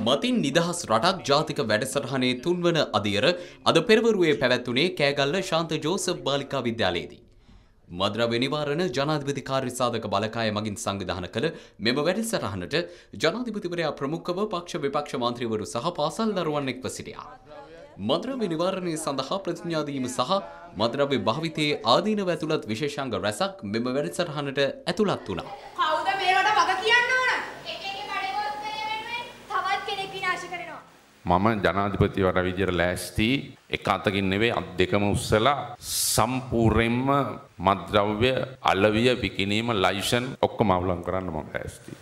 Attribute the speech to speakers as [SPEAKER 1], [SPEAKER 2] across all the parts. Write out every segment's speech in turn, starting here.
[SPEAKER 1] මතින් නිදහස් රටක් ජාතික වැඩසටහනේ තුන්වන අදියර අද පෙරවරුවේ පැවැත්වුණේ කෑගල්ල ශාන්ත ජෝසප් බාලිකා විද්‍යාලයේදී. මද්‍රව්‍ය නිවාරණ ජනාධිපති කාර්ය සාධක බලකාය මගින් සංවිධාන කළ මෙම වැඩසටහනට ජනාධිපතිවරයා ප්‍රමුඛව පක්ෂ විපක්ෂ මන්ත්‍රීවරු සහ පාසල් දරුවන් එක්ව සිටියා. මද්‍රව්‍ය නිවාරණය සඳහා ප්‍රතිඥාදීම සහ මද්‍රව්‍ය භාවිතයේ ආදීනව ඇතුළත් විශේෂංග රැසක් මෙම වැඩසටහනට ඇතුළත් වුණා.
[SPEAKER 2] කවුද මේවට වග කියන්න
[SPEAKER 3] මම ජනාධිපතිවර විදියට ලෑස්ති එක අතකින් නෙවෙයි අත් දෙකම උස්සලා සම්පූර්ණයෙන්ම මත්ද්‍රව්‍ය අලවිය විකිණීම ලයිසන් ඔක්කොම අවලං කරන්න මම ලෑස්ති.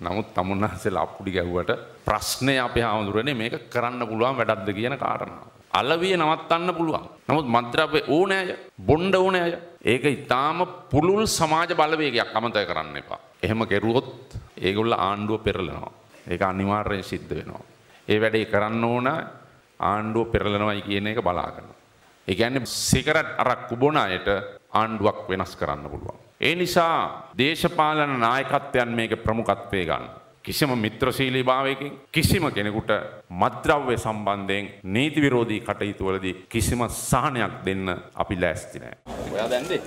[SPEAKER 3] නමුත් තමුන්නාසෙලා අප්පුඩි ගැහුවට ප්‍රශ්නය අපේ හාමුදුරනේ මේක කරන්න පුළුවන් වැඩක්ද කියන කාරණාව. අලවිය නවත්තන්න පුළුවන්. නමුත් මද්‍රව්‍ය ඕනෑ අය, බොණ්ඩ ඕනෑ අය. ඒක ඊටාම පුළුල් සමාජ බලවේගයක් අමතක කරන්න එපා. එහෙම කෙරුවොත් ඒගොල්ල ආණ්ඩුව පෙරලනවා. ඒක අනිවාර්යෙන් සිද්ධ වෙනවා. ඒ වැඩේ කරන්න ඕන ආණ්ඩුව පෙරලනවයි කියන එක බලාගන්න. ඒ කියන්නේ සිගරට් අරක්කු බොන අයට ආණ්ඩුවක් වෙනස් කරන්න පුළුවන්. ඒ නිසා දේශපාලන නායකත්වයන් මේක ප්‍රමුඛත්වය ගන්න. කිසිම මිත්‍රශීලී භාවයකින් කිසිම කෙනෙකුට මද්‍රව්‍ය සම්බන්ධයෙන් නීති විරෝධී කටයුතු වලදී කිසිම සහනයක් දෙන්න අපි ලෑස්ති නැහැ.
[SPEAKER 4] ඔයා දැන්දේ